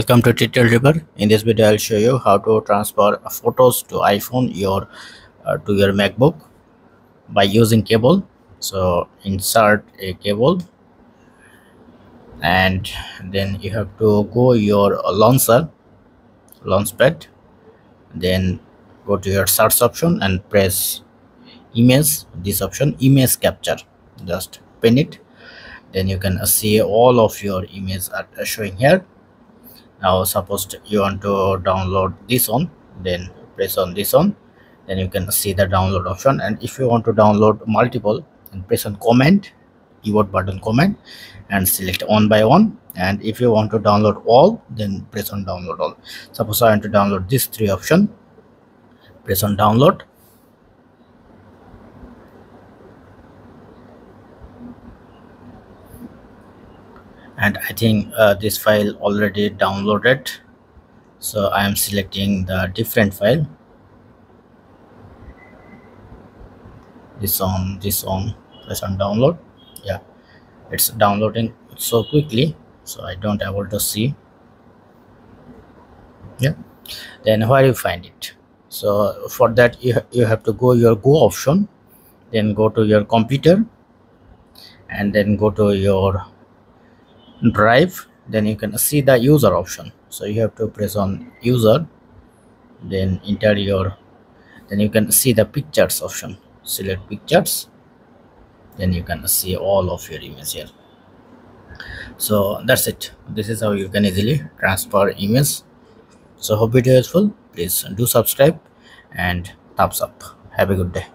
welcome to tutorial river in this video i'll show you how to transfer photos to iphone your uh, to your macbook by using cable. So insert a cable. And then you have to go your launcher launchpad then go to your search option and press image. This option image capture. Just pin it. Then you can see all of your images are showing here now suppose you want to download this one then press on this one. Then you can see the download option. And if you want to download multiple then press on command keyboard button command and select one by one. And if you want to download all then press on download all. Suppose i want to download this three option press on download and I think uh, this file already downloaded. So I am selecting the different file. This on this on press on download. Yeah it's downloading so quickly so I don't able to see. Yeah then where you find it? So for that you, you have to go your go option then go to your computer and then go to your drive then you can see the user option. So you have to press on user then enter your then you can see the pictures option. Select pictures then you can see all of your images here. So that's it. This is how you can easily transfer images. So hope video useful. Please do subscribe and thumbs up. Have a good day